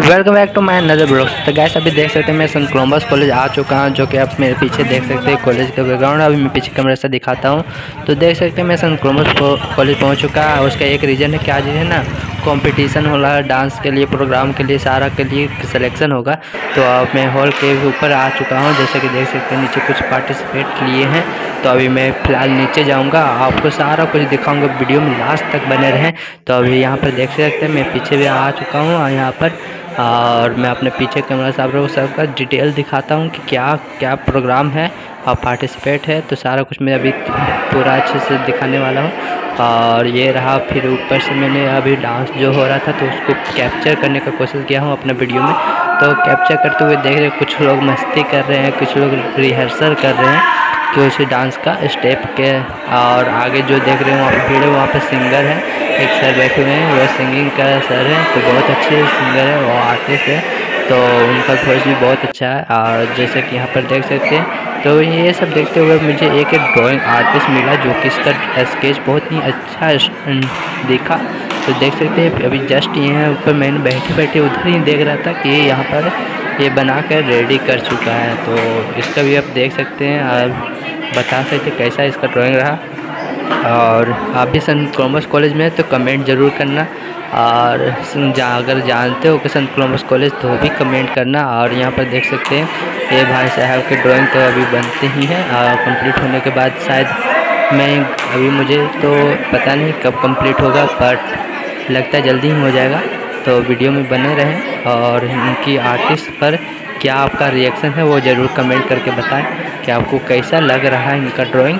Welcome back to my नज़र blogs तो gas अभी देख सकते हैं मैं सन क्रोमस कॉलेज आ चुका हूँ, जो कि आप मेरे पीछे देख सकते हैं कॉलेज का बैकग्राउंड अभी मैं पीछे कमरे से दिखाता हूँ। तो देख सकते हैं मैं सन क्रोमस कॉलेज पहुँच चुका है। उसका एक रीज़न है क्या आज है ना कंपटीशन हो रहा है डांस के लिए प्रोग्राम के लिए, सारा के लिए सिलेक्शन होगा। तो अब मैं हॉल के ऊपर आ चुका हूँ। जैसे कि देख सकते हैं, नीचे कुछ पार्टिसिपेट लिए हैं। तो अभी मैं फ़िलहाल नीचे जाऊँगा। आपको सारा कुछ दिखाऊँगा। वीडियो में लास्ट तक बने रहें। तो अभी यहाँ पर देख सकते हैं, मैं पीछे भी आ चुका हूँ और यहाँ पर, और मैं अपने पीछे कैमरा साहब को सबका डिटेल दिखाता हूँ कि क्या क्या प्रोग्राम है। और पार्टिसिपेट है तो सारा कुछ मैं अभी पूरा अच्छे से दिखाने वाला हूँ। और ये रहा फिर ऊपर से मैंने अभी डांस जो हो रहा था तो उसको कैप्चर करने का कोशिश किया हूँ अपने वीडियो में। तो कैप्चर करते हुए देख रहे कुछ लोग मस्ती कर रहे हैं, कुछ लोग रिहर्सल कर रहे हैं कि उसी डांस का स्टेप के और आगे जो देख रहे हैं, वहाँ भीड़ वहाँ पर सिंगर है, एक सर बैठे हुए हैं, वो सिंगिंग का सर है तो बहुत अच्छे सिंगर है, वो आर्टिस्ट है। तो उनका वॉइस भी बहुत अच्छा है। और जैसे कि यहाँ पर देख सकते हैं तो ये सब देखते हुए मुझे एक एक ड्राइंग आर्टिस्ट मिला जो कि इसका स्केच बहुत ही अच्छा देखा। तो देख सकते हैं, अभी जस्ट यहाँ ऊपर मैंने बैठे बैठे उधर ही देख रहा था कि यहाँ पर ये बना कर रेडी कर चुका है। तो इसका भी आप देख सकते हैं और बता सकते कैसा इसका ड्राइंग रहा। और आप भी सन कॉमर्स कॉलेज में तो कमेंट ज़रूर करना। और जा अगर जानते हो कि संत कॉमर्स कॉलेज तो भी कमेंट करना और यहाँ पर देख सकते हैं। ये भाई साहब के ड्राइंग तो अभी बनते ही हैं और कंप्लीट होने के बाद शायद मैं अभी मुझे तो पता नहीं कब कंप्लीट होगा बट लगता है जल्दी ही हो जाएगा। तो वीडियो में बने रहें और इनकी आर्टिस्ट पर क्या आपका रिएक्शन है, वो ज़रूर कमेंट करके बताएँ कि आपको कैसा लग रहा है इनका ड्राइंग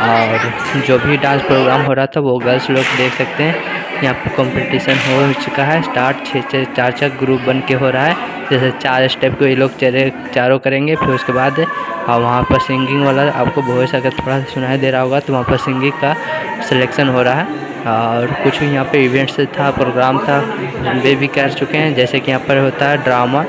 और जो भी डांस प्रोग्राम हो रहा था, वो गर्ल्स लोग देख सकते हैं। यहाँ पर कंपटीशन हो चुका है। स्टार्ट छः छः चार छः ग्रुप बन के हो रहा है। जैसे चार स्टेप को ये लोग चले, चारों करेंगे, फिर उसके बाद और वहाँ पर सिंगिंग वाला आपको वॉइस अगर थोड़ा सा सुनाई दे रहा होगा तो वहाँ पर सिंगिंग का सिलेक्शन हो रहा है। और कुछ यहाँ पे इवेंट्स था प्रोग्राम था वे भी कर चुके हैं। जैसे कि यहाँ पर होता है ड्रामा